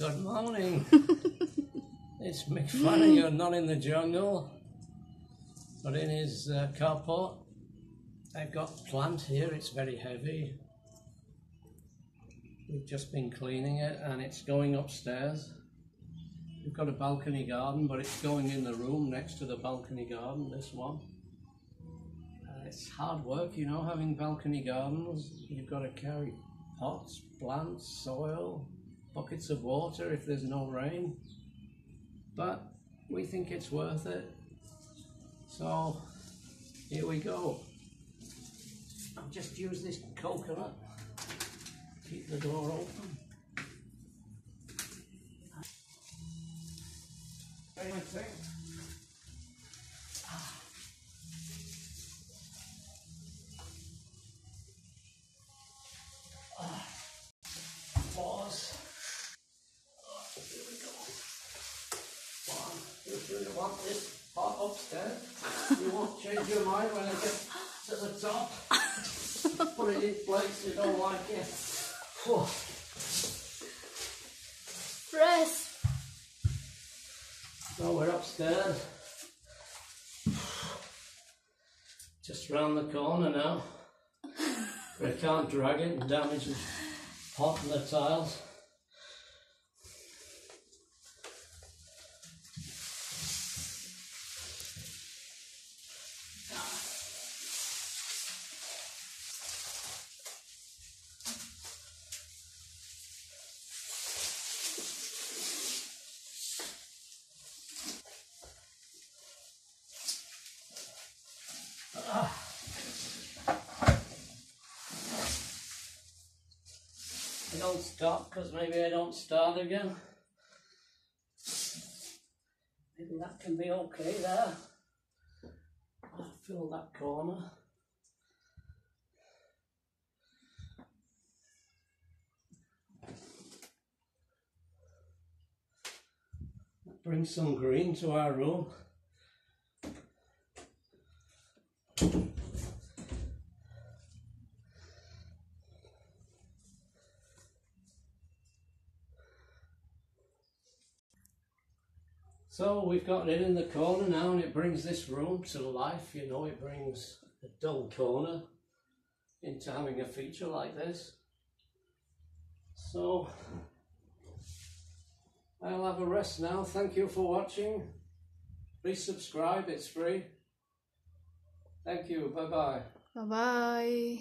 Good morning. it's McFanny, you're not in the jungle, but in his uh, carport. I've got plant here, it's very heavy. We've just been cleaning it and it's going upstairs. We've got a balcony garden, but it's going in the room next to the balcony garden, this one. Uh, it's hard work, you know, having balcony gardens. You've got to carry pots, plants, soil, buckets of water if there's no rain. But we think it's worth it. So here we go. I'll just use this coconut. Keep the door open. Very you want this pot upstairs? You won't change your mind when I get to the top. Put it in place, you don't like it. Whew. Press. So we're upstairs. Just round the corner now. we can't drag it and damage the pot and the tiles. I don't stop because maybe I don't start again. Maybe that can be okay there. I'll fill that corner. Bring some green to our room. So we've got it in the corner now and it brings this room to life, you know, it brings a dull corner into having a feature like this. So I'll have a rest now. Thank you for watching. Please subscribe, it's free. Thank you, bye bye. Bye bye.